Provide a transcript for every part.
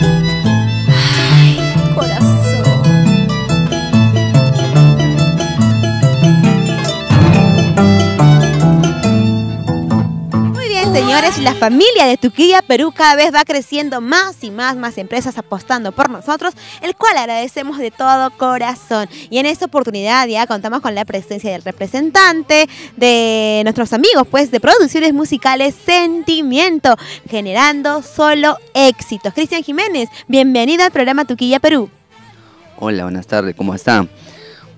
Thank you. La familia de Tuquilla Perú cada vez va creciendo más y más, más empresas apostando por nosotros, el cual agradecemos de todo corazón. Y en esta oportunidad ya contamos con la presencia del representante de nuestros amigos, pues, de producciones musicales Sentimiento, generando solo éxitos. Cristian Jiménez, bienvenido al programa Tuquilla Perú. Hola, buenas tardes, ¿cómo están?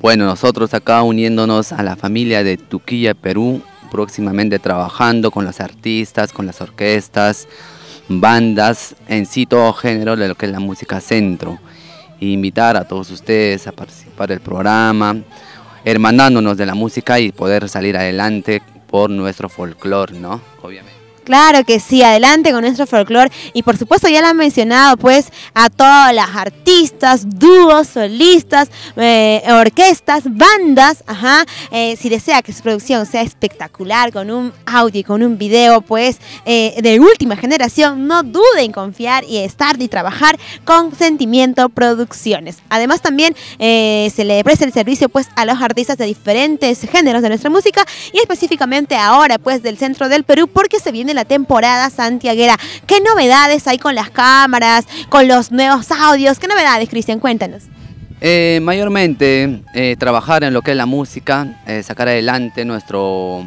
Bueno, nosotros acá uniéndonos a la familia de Tuquilla Perú, próximamente trabajando con los artistas, con las orquestas, bandas, en sí todo género de lo que es la música centro. invitar a todos ustedes a participar del programa, hermanándonos de la música y poder salir adelante por nuestro folclore, ¿no? Obviamente. Claro que sí, adelante con nuestro folclore. Y por supuesto ya lo han mencionado pues a todas las artistas, dúos, solistas, eh, orquestas, bandas. Ajá. Eh, si desea que su producción sea espectacular, con un audio y con un video pues eh, de última generación, no dude en confiar y estar y trabajar con Sentimiento Producciones. Además también se le presta el servicio pues a los artistas de diferentes géneros de nuestra música y específicamente ahora pues del centro del Perú porque se viene la temporada santiaguera. ¿Qué novedades hay con las cámaras, con los nuevos audios? ¿Qué novedades, Cristian? Cuéntanos. Eh, mayormente eh, trabajar en lo que es la música, eh, sacar adelante nuestro,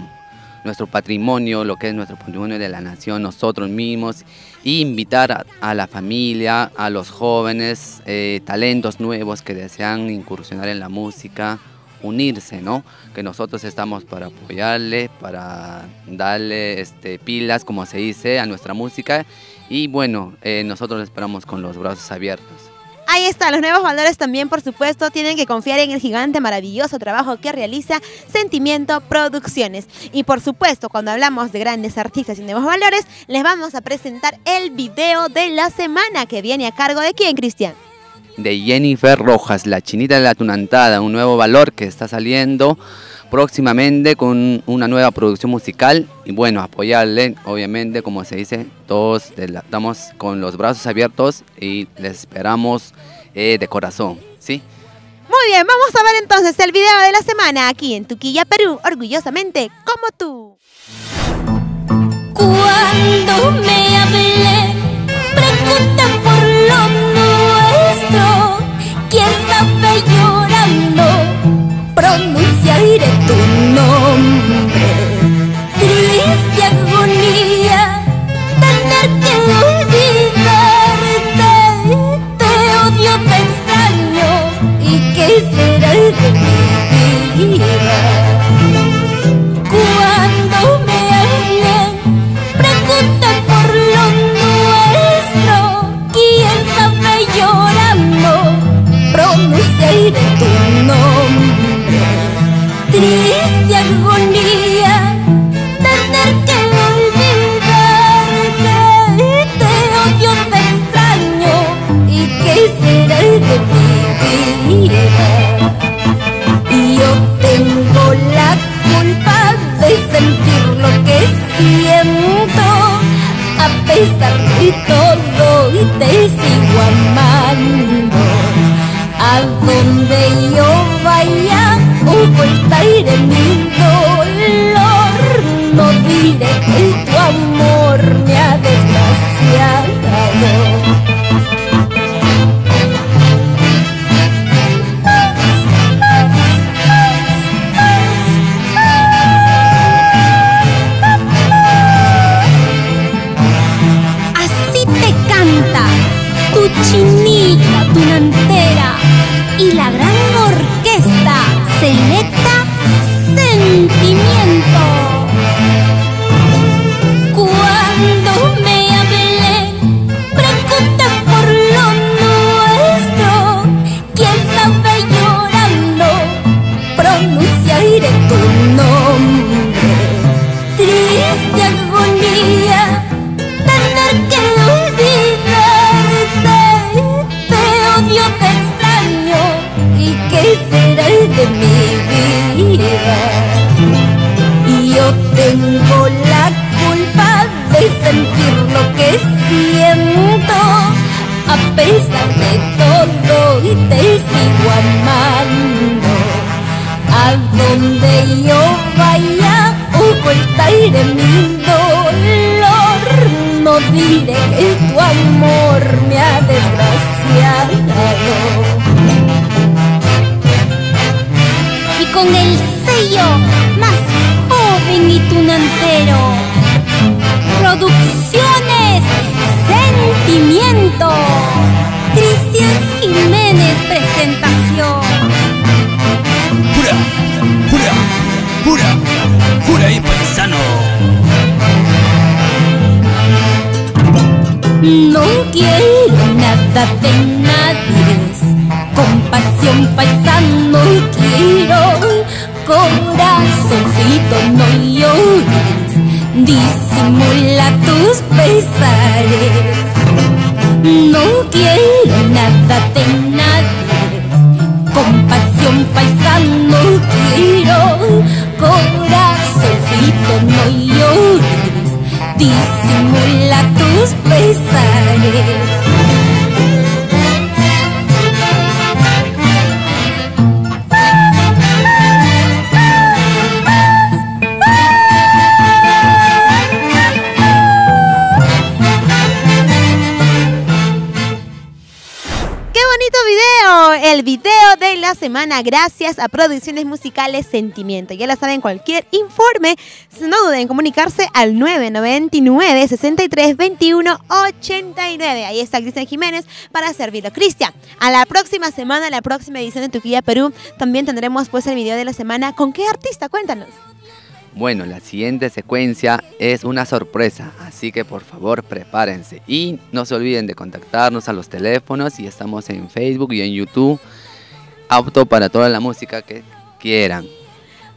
nuestro patrimonio, lo que es nuestro patrimonio de la nación, nosotros mismos, e invitar a, la familia, a los jóvenes, talentos nuevos que desean incursionar en la música, unirse, ¿no? Que nosotros estamos para apoyarle, para darle este, pilas, como se dice, a nuestra música. Y bueno, eh, nosotros esperamos con los brazos abiertos. Ahí está, los nuevos valores también, por supuesto, tienen que confiar en el gigante maravilloso trabajo que realiza Sentimiento Producciones. Y por supuesto, cuando hablamos de grandes artistas y nuevos valores, les vamos a presentar el video de la semana que viene a cargo de quién, Cristian de Jennifer Rojas, La Chinita de la Tunantada, un nuevo valor que está saliendo próximamente con una nueva producción musical y bueno, apoyarle, obviamente, como se dice, todos estamos con los brazos abiertos y les esperamos eh, de corazón, ¿sí? Muy bien, vamos a ver entonces el video de la semana aquí en Tuquilla, Perú, orgullosamente como tú. Cuando me pronunciaré tu nombre. Triste agonía, tener que olvidarte, te odio, te extraño y qué será de mi vida. tu. Triste agonía, tener que olvidarte. Te odio, te extraño, ¿y qué será de mi vida? Y yo tengo la culpa de sentir lo que siento. A pesar de todo y te sigo amando a donde yo ocultaré mi dolor. No diré tu amor de mi vida. Y yo tengo la culpa de sentir lo que siento, a pesar de todo y te sigo amando. A donde yo vaya, ocultaré mi dolor, no diré que tu amor me ha desgraciado. Nada de nadie. Compasión paisano quiero. Corazoncito no llores. Disimula tus pesares. No quiero nada de video! El video de la semana gracias a Producciones Musicales Sentimiento. Ya lo saben, cualquier informe, no duden en comunicarse al 999 63 21 89. Ahí está Cristian Jiménez para servirlo. Cristian, a la próxima semana, la próxima edición de Tuquilla Perú, también tendremos pues el video de la semana. ¿Con qué artista? Cuéntanos. Bueno, la siguiente secuencia es una sorpresa, así que por favor prepárense y no se olviden de contactarnos a los teléfonos y estamos en Facebook y en YouTube. Apto para toda la música que quieran.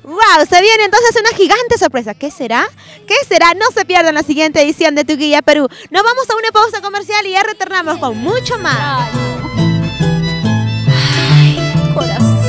¡Wow! Se viene entonces una gigante sorpresa. ¿Qué será? ¿Qué será? No se pierdan la siguiente edición de Tu Guía Perú. Nos vamos a una pausa comercial y ya retornamos con mucho más. Ay, corazón.